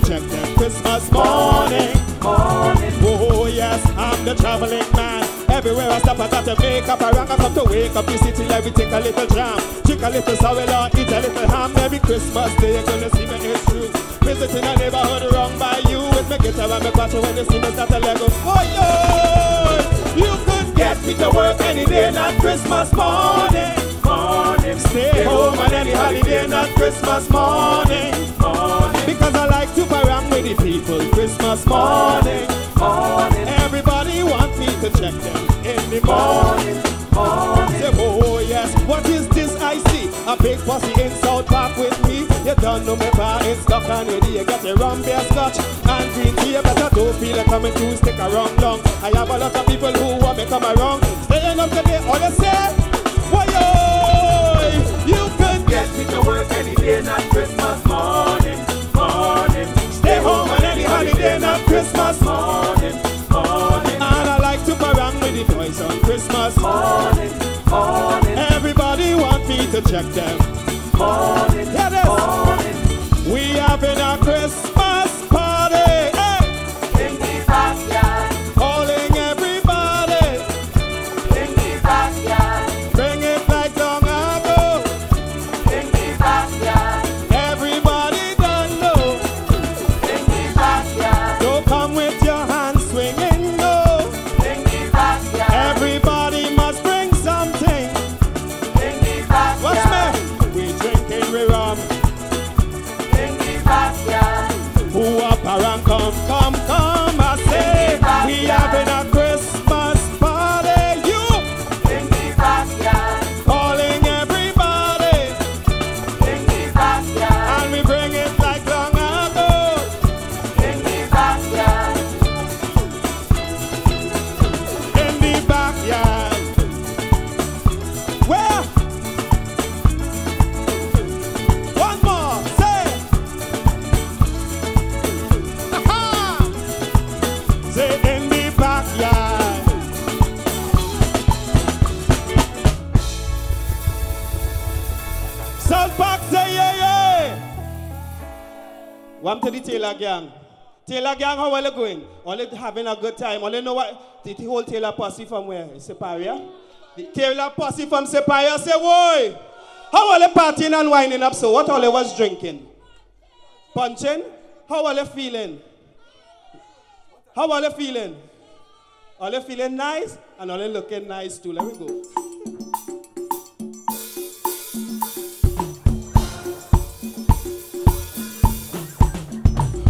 to check them Christmas morning, morning. Oh yes, I'm the traveling man. Everywhere I stop, I got to make up a rang. I come to wake up the city, everything a little jam. Drink a little sour, Lord, eat a little ham. Every Christmas day, you're gonna see me, it's true. Visiting a neighborhood run by you with me guitar and me cuatro when you see me start a Lego. Oh, yo! You could get me to work any day, not Christmas morning. Morning. Stay home on any holiday, not Christmas morning. Morning. Because I like to parang with the people Christmas morning. Morning. Everybody want me to check them in the morning. Morning. Say, oh yes, what is this I see? A big posse in South Park with me. You don't know me bar in stuck and ready. You get a rum, beer, scotch, and green tea. You better don't feel like coming to stick around long. I have a lot of people who want me come around. Staying up today, all they say, why yo, you get me to work any day, not Christmas morning, morning. Stay home on any holiday, not Christmas morning, morning. And I like to parang with the boys on Christmas morning, morning. Everybody want me to check them morning, morning. Around come, Park, say yeah, yeah. One to the Taylor gang. Taylor gang, how are you going? Only having a good time. Only know what the, the whole Taylor posse from where? Siparia? The Taylor posse from Siparia say, boy, how are you partying and winding up? So what all you was drinking? Punching? How are you feeling? How are you feeling? Are you feeling nice? And are you looking nice too? Let me go.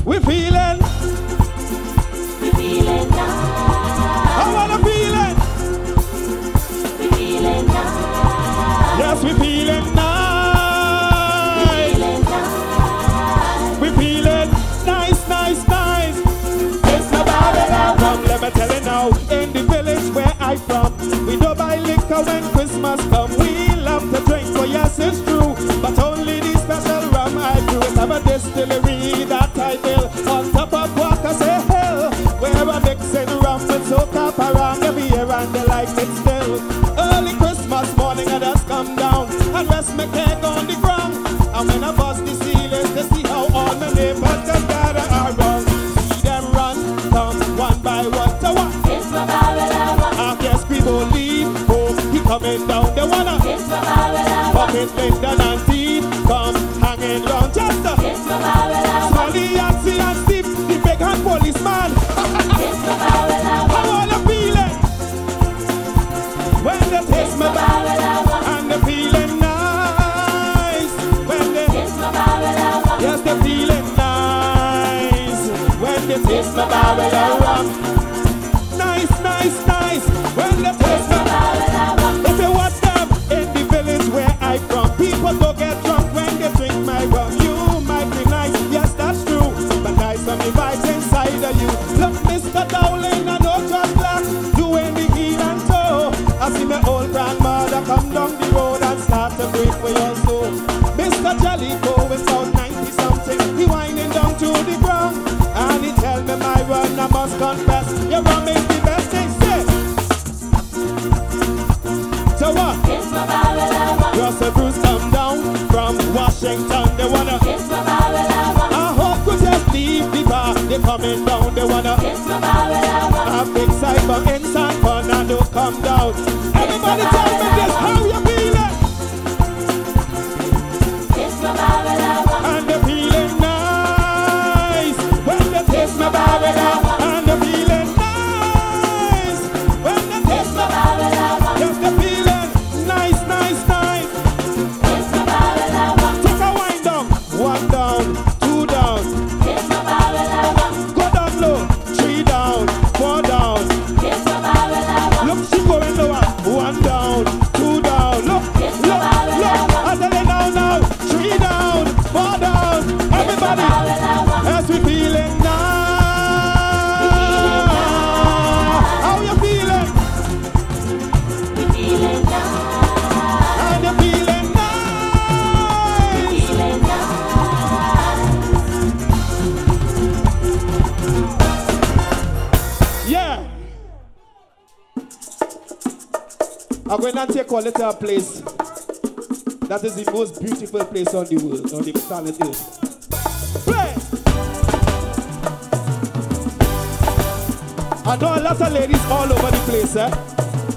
We feeling. We feeling nice, are you feeling? we feeling nice, Yes, we feeling nice. feeling nice. We feeling nice, nice, nice. It's the Babylon rum. Let me tell you now. In the village where I from, we don't buy liquor when Christmas come. We love to drink, so yes, it's true. But only the special rum I do. It's have a distillery that he coming down. They wanna it's my Babylon pocket Linda and Steve. Come hanging round Chester. Uh. it's my Babylon Smiley, Yancy and Steve. The big hand policeman. it's my Babylon How are you feeling? When they taste my Babylon and they feeling nice. When they it's my Babylon Yes, they feeling nice when they taste my Babylon. Oh, oh. Nice, nice, nice grandmother come down the road and start to break for your soul. Mr. Jalico is out 90 something, he winding down to the ground. And he tell me my run, I must confess, your rum is the best thing, yeah. So what? It's my Babylon. Russell Bruce come down from Washington, they wanna. It's my Babylon. I hope we just leave the bar, they coming down, they wanna. It's my Babylon. I'm excited, but inside don't come down. Everybody tell me this, how you I'm going to take a little place that is the most beautiful place on the world, on the planet Earth. I know a lot of ladies all over the place, eh?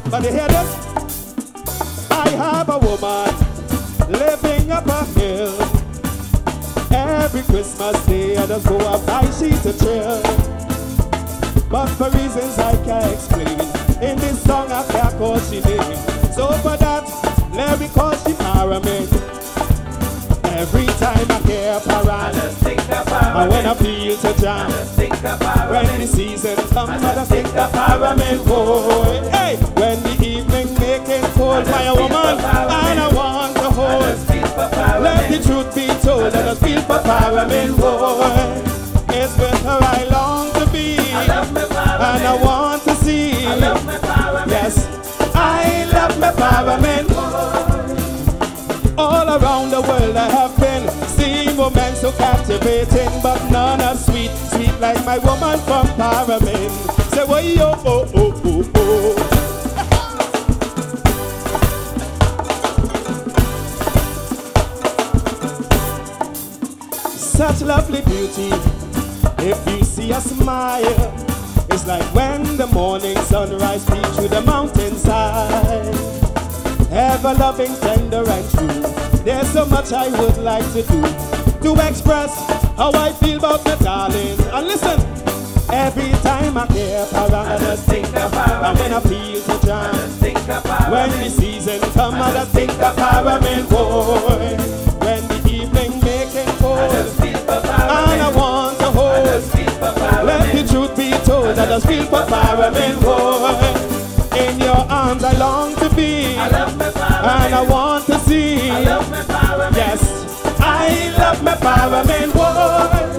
But you hear this? I have a woman living up a hill. Every Christmas day I just go up high she to chill. But for reasons I can't explain, in this song I can't call she name. So for that, let me call she Paramin. Every time I hear parang, I when I feel to jam. When the season comes, I just think of Paramin boy. Hey, when the evening making cold, my woman, and I want to hold. Let the truth be told, let us feel for Paramin so captivating, but none as sweet, sweet like my woman from Paramin. Say, well, yo, oh, oh, oh, oh. Such lovely beauty, if you see a smile, it's like when the morning sunrise peeks through the mountainside ever loving, tender, and true. There's so much I would like to do to express how I feel about my darling. And listen, every time I hear parang, I just think of about And when I feel to jam, when the season come, I just think of Paramin Boy. When the evening making cold, I just feel for and I want to hold. Let the truth be told, I just feel for Paramin Boy. In your arms I long to be, I love and I want to see. Yes, Love my Paramin boy.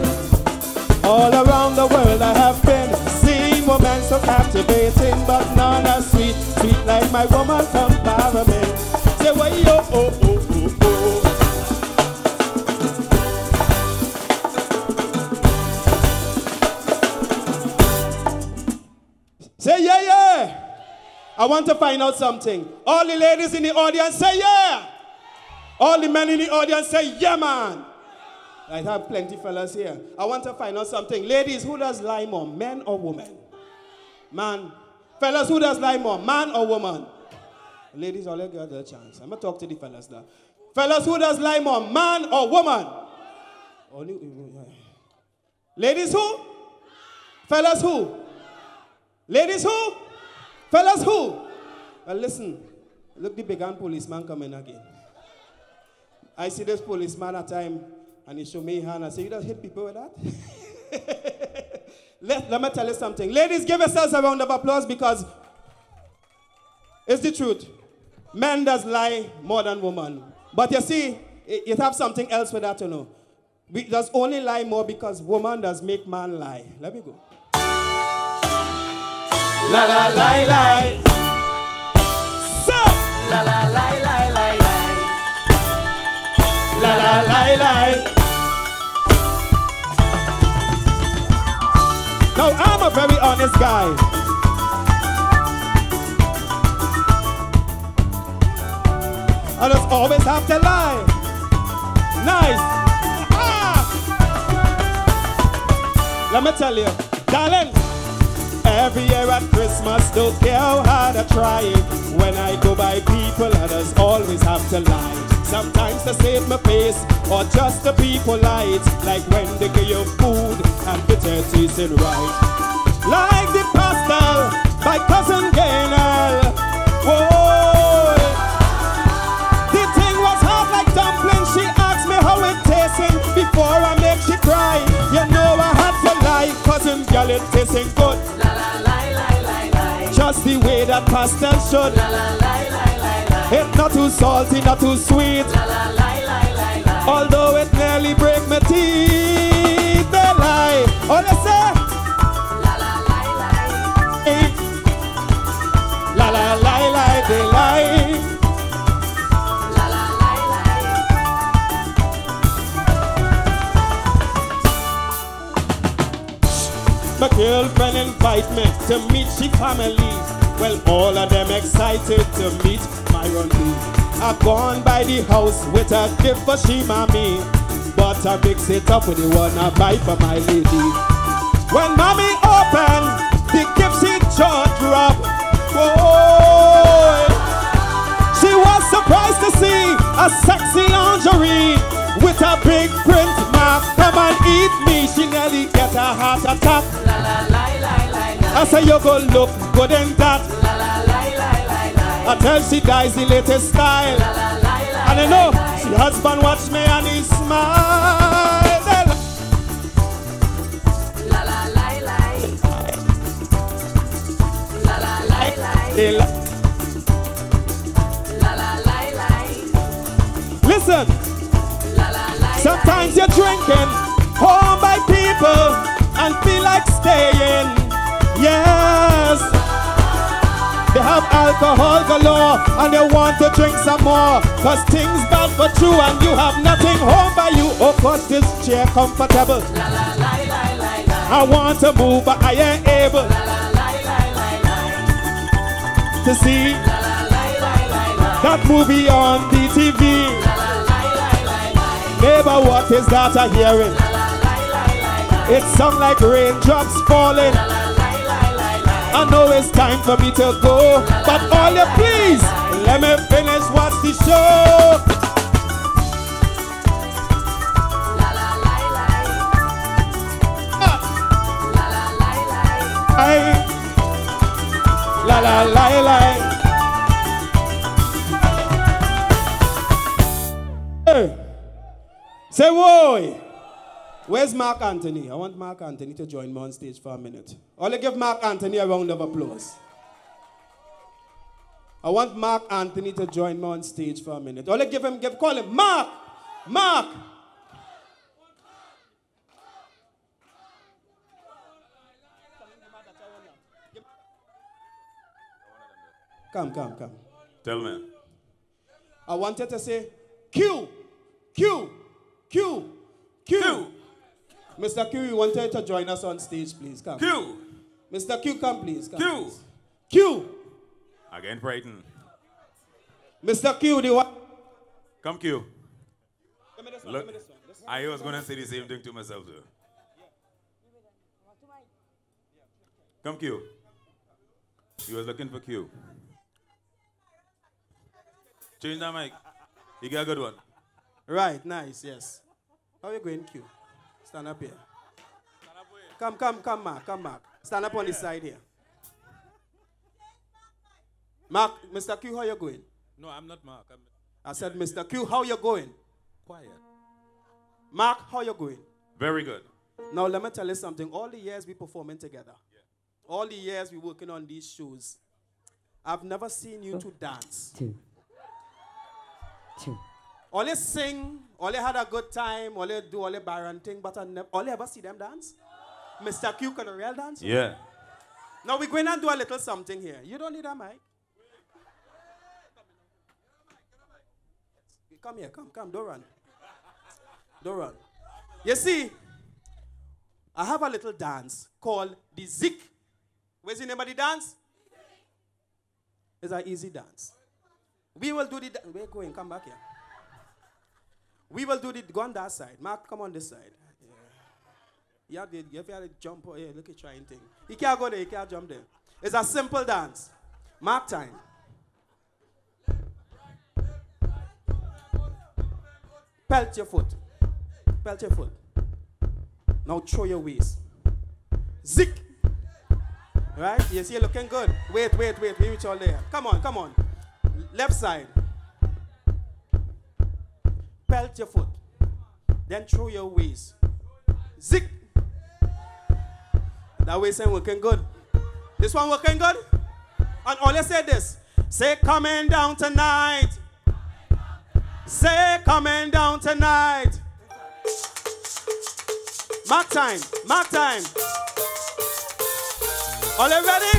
All around the world I have been seeing women so captivating, but none as sweet, sweet like my woman from Paramin. Say, why yo, oh, oh, oh, oh. Say yeah, yeah. I want to find out something. All the ladies in the audience say yeah. All the men in the audience say yeah, man. I have plenty fellas here. I want to find out something. Ladies, who does lie more, men or women? Man. Fellas, who does lie more, man or woman? Ladies, all get a chance. I'm gonna talk to the fellas now. Fellas, who does lie more, man or woman? Only, uh, ladies, who? Fellas, who? Ladies, who? Fellas, who? Well, listen. Look, the big policeman coming again. I see this policeman at time, and he show me hand. I say, you don't hit people with that? let, let me tell you something. Ladies, give yourselves a round of applause because it's the truth. Men does lie more than woman. But you see, it have something else with that, you know. We does only lie more because woman does make man lie. Let me go. La la lie lie. So. La la la I'm a very honest guy. I just always have to lie. Nice. Ah. Let me tell you, darling. Every year at Christmas, don't care how hard I try it. When I go by people, others always have to lie. Sometimes to save my face, or just to be polite. Like when they give you food and bitter tasting right. Like the pastel by cousin Gaynell. Whoa. The thing was hard like dumpling. She asked me how it tasting before I make she cry. You know I had to lie, cousin girl, it tasting good. La, la, la, la, la, la. Just the way that pastel should. It's not too salty, not too sweet. Although it nearly break my teeth, they lie. Oh, they say. eh. La la la la, they lie. My girlfriend invite me to meet she family. Well, all of them excited to meet my Lee. I gone by the house with a gift for she mommy, but I mix it up with the one I buy for my lady. When mommy opened the gift, she jaw drop. Whoa! She was surprised to see a sexy lingerie with a big print mark. Come and eat me. She nearly get a heart attack. I say you go look good in that. Until she dies the latest style. And I know she husband watch me and he smile. Listen. Sometimes you're drinking alcohol galore and you want to drink some more. Cause things bad for you and you have nothing home by you. Oh, cause this chair comfortable. I want to move but I ain't able to see that movie on the TV. Neighbor, what is that I hearing? It sounds like raindrops falling. I know it's time for me to go, but all you please, let me finish watch the show. Where's Mark Anthony? I want Mark Anthony to join me on stage for a minute. Only give Mark Anthony a round of applause. I want Mark Anthony to join me on stage for a minute. Only give him, give, call him Mark, Mark. Come, come, come. Tell me. I wanted to say Q, Q, Q, Q. Q. Mr. Q, we wanted to join us on stage, please. Come. Q. Mr. Q, come, please. Come, Q. please. Q. Again, Brighton. Mr. Q, the one. Come, Q. Give me this one. Look, Give me this one. This one. I was going to say the same thing to myself, too. Come, Q. He was looking for Q. Change that mic. You got a good one. Right, nice, yes. How are you going, Q? Stand up here. Come, come, come, Mark, come, Mark. Stand up on this side here. Mark, Mr. Q, how you going? No, I'm not Mark. I'm I said, Mr. Q, how you going? quiet. Mark, how you going? Very good. Now let me tell you something. All the years we performing together, all the years we working on these shows, I've never seen you two dance. Two. Two. All you sing, all had a good time, all do all barren thing, but I never, all ever see them dance? Mr. Q can a real dance? Yeah. Now we're going to do a little something here. You don't need a mic. Come here, come, come, don't run. Don't run. You see, I have a little dance called the Zik. Where's the name of the dance? It's an easy dance. We will do the. We're going, come back here. We will do the go on that side. Mark, come on this side. Yeah, yeah, you have to jump. Oh, yeah, look at trying thing. He can't go there. He can't jump there. It's a simple dance. Mark time. Pelt your foot. Pelt your foot. Now throw your waist. Zick. Right? Yes, you're looking good. Wait, wait, wait. We reach all there. Come on, come on. Left side. Pelt your foot. Then throw your waist. Zick. That waist ain't working good. This one working good? And all you say this. Say coming down tonight. Say coming down tonight. Mark time. Mark time. You ready?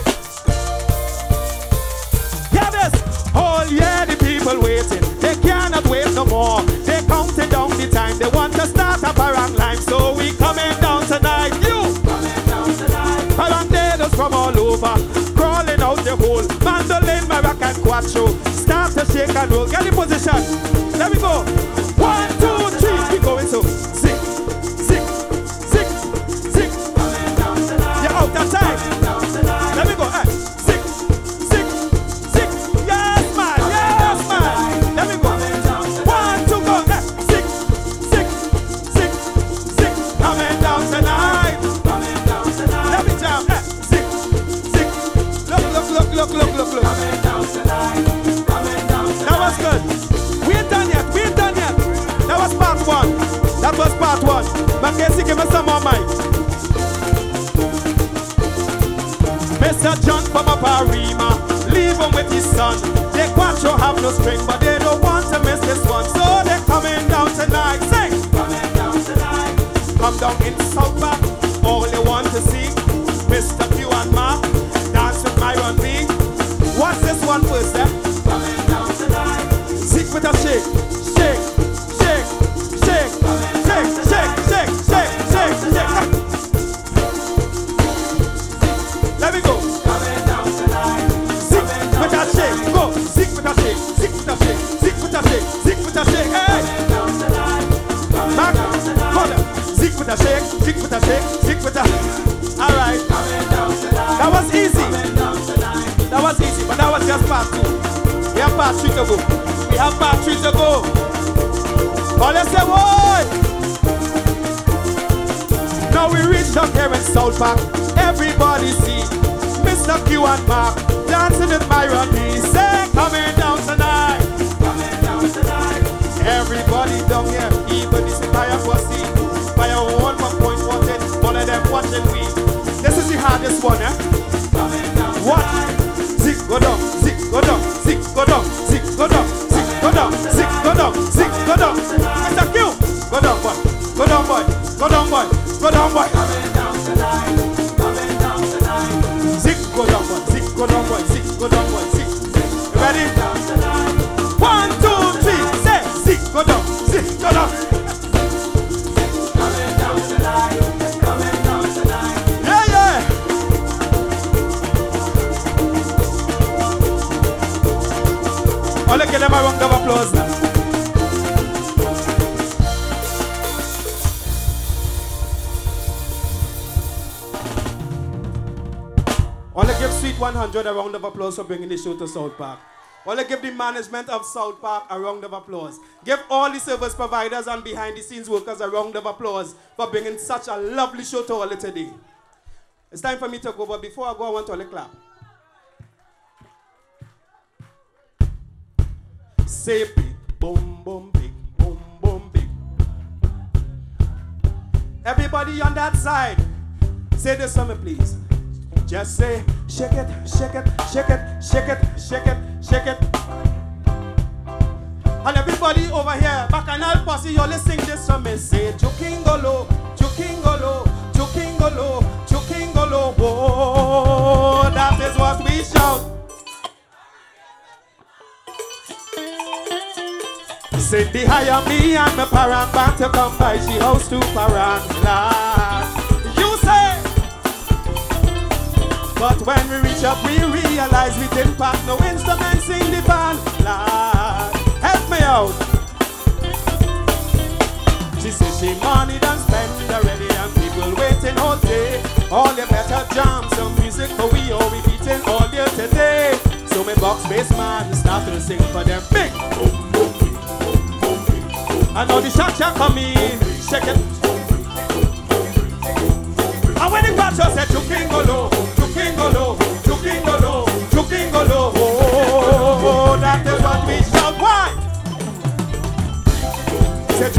Hear this. Oh yeah, the people waiting. They cannot wait no more. Counting down the time. They want to start a parang line. So we coming down tonight. You coming down tonight. Paranderos from all over. Crawling out the hole. Mandolin, maraca, and cuatro. Start to shake and roll. Get in position. There we go. One, two, to go. We have three to go. All you say, boy. Now we reached up here in South Park. Everybody see Mr. Q and Mark dancing with Myron B. Say, coming down tonight. Coming down tonight. Everybody down here, even this entire pussy. Fire one point wanted, all of them watching we. This is the hardest one, eh? What? Zick go down, zick go down, zick go down, zick go down, Mr. Q, go down, boy, go down, boy, go down, boy, go down, boy. Zick go down, boy, zick go down, boy, zick go down, boy, zick. You ready? One, two, three, go down, zick go down. Yeah, yeah. Oh, look at them a round of applause now. 100 a round of applause for bringing the show to South Park. I want to give the management of South Park a round of applause. Give all the service providers and behind the scenes workers a round of applause for bringing such a lovely show to all today. It's time for me to go, but before I go, I want to clap. Say big, boom, boom, big, boom, boom, big. Everybody on that side, say this for me, please. Just say, shake it, shake it, shake it, shake it, shake it, shake it. And everybody over here, Bacchanal Posse, you all sing this for me. Say, Chukingolo, Chukingolo, Chukingolo, Chukingolo. Whoa, that is what we shout. Cindy hire me and my parent back to come by she house to parent land. But when we reach up we realize we didn't pack no instruments in the band. Lord, help me out. She says she money done spent already and people waiting all day. All you better jam some music for we all we beating all year today. So me box bass man start to sing for them big. I know the shot come in, shake it.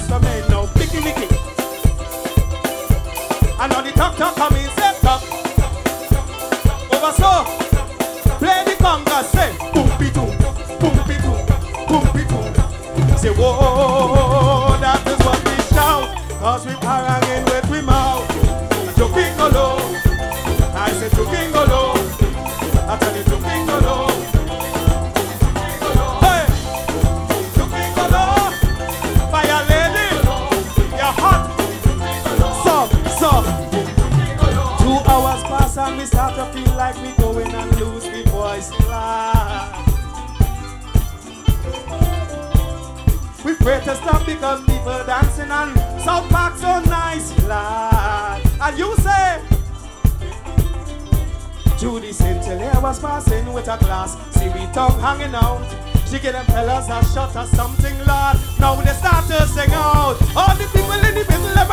sing this now. Picky, picky. I know the talk talk pray to stop because people dancing and South Park so nice, lad. And you say, Judy Sinclair was passing with a glass. See we tongue hanging out. She get them fellas a shot or something, Lord. Now they start to sing out. All the people in the middle, let